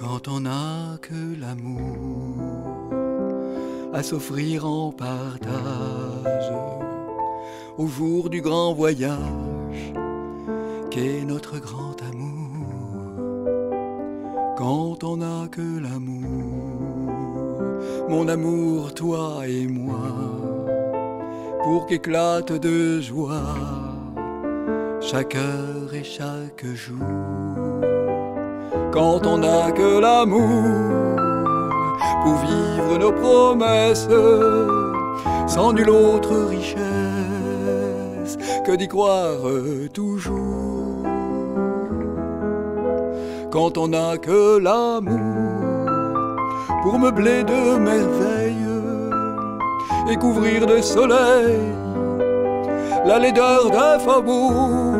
quand on n'a que l'amour à s'offrir en partage au jour du grand voyage qu'est notre grand amour. Quand on n'a que l'amour, mon amour, toi et moi, pour qu'éclate de joie chaque heure et chaque jour. Quand on n'a que l'amour pour vivre nos promesses, sans nulle autre richesse que d'y croire toujours. Quand on n'a que l'amour pour meubler de merveilles et couvrir de soleil la laideur d'un faubourg.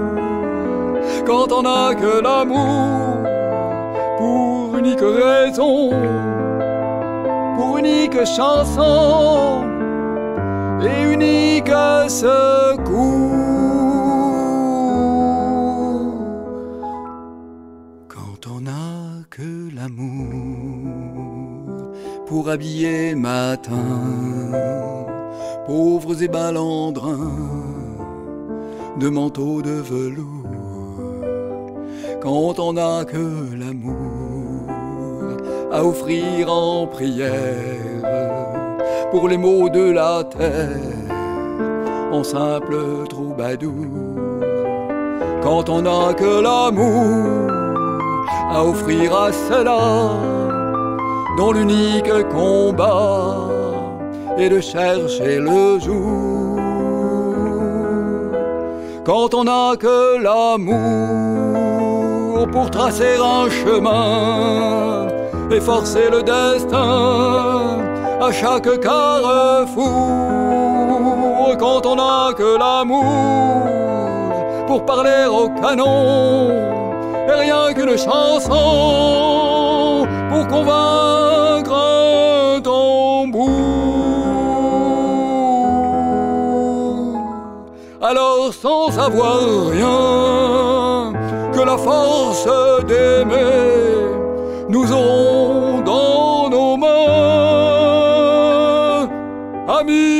Quand on n'a que l'amour pour unique raison, pour unique chanson et unique secours. Quand on n'a que l'amour pour habiller matin, pauvres et balandrins de manteaux de velours, quand on n'a que l'amour à offrir en prière pour les maux de la terre en simple troubadour. Quand on n'a que l'amour à offrir à cela dont l'unique combat est de chercher le jour. Quand on n'a que l'amour pour tracer un chemin et forcer le destin à chaque carrefour quand on n'a que l'amour pour parler au canon et rien qu'une chanson pour convaincre un tambour. Alors sans savoir rien que la force d'aimer, nous aurons dans nos mains, amis.